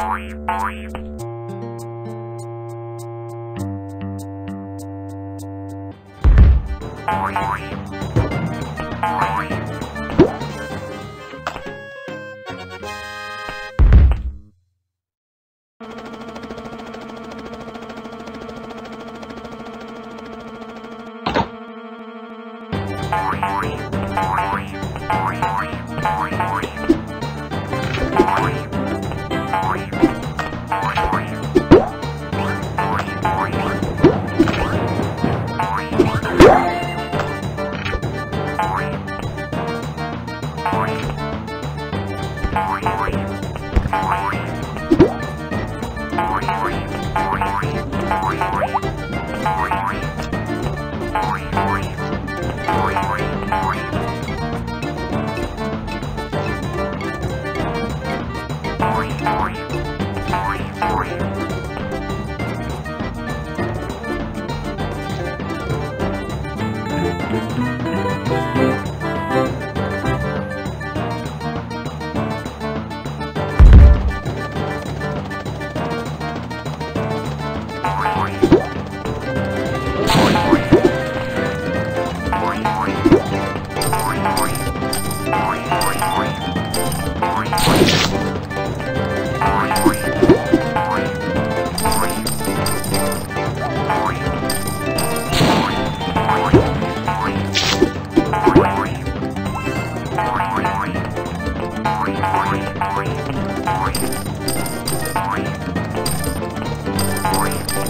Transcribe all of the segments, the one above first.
Bye. Thank.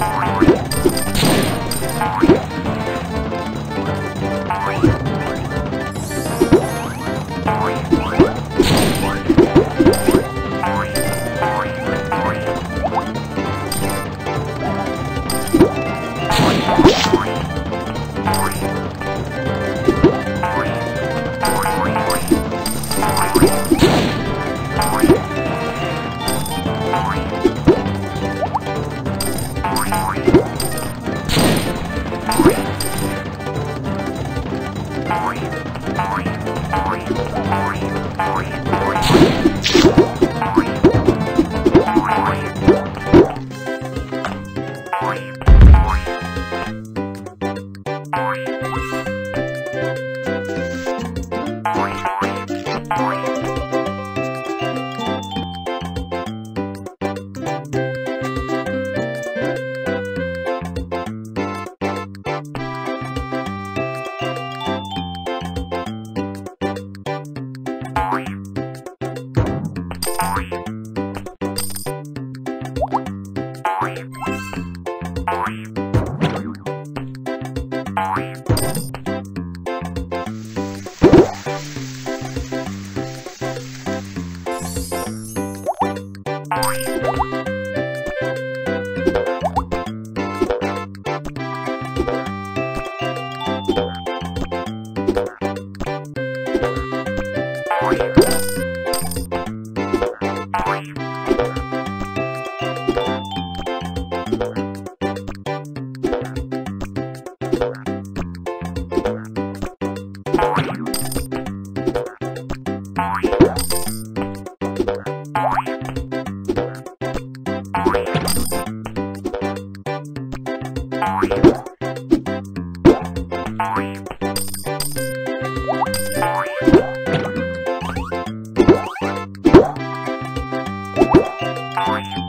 Thank you. Bye. Bye.